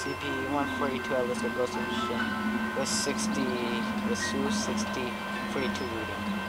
CP 142 at Lister Ghost Edition with 60 with Su 60 42 reading.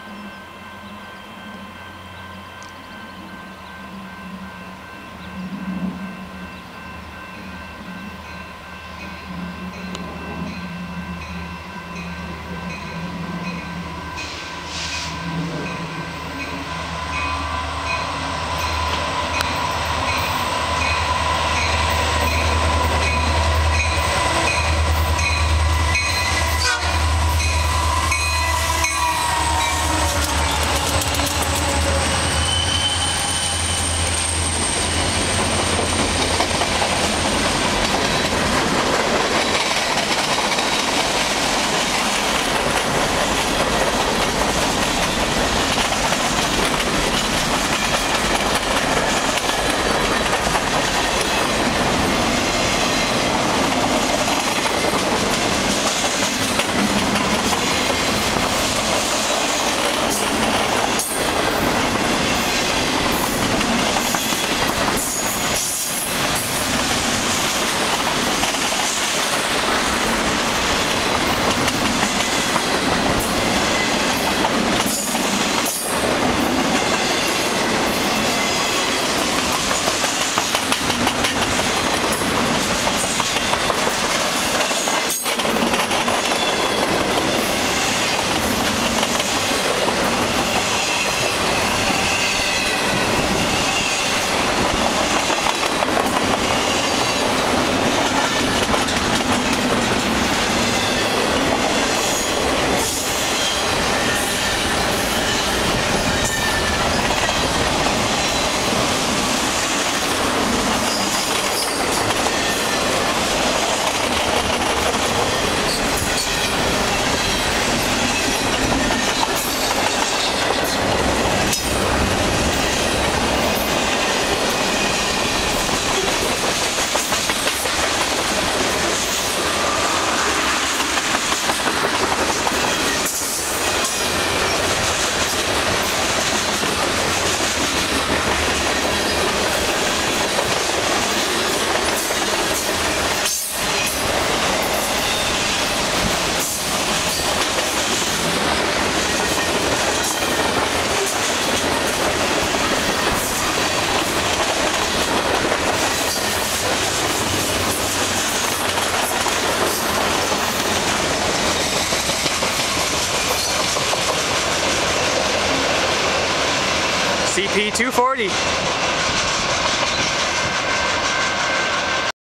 CP240.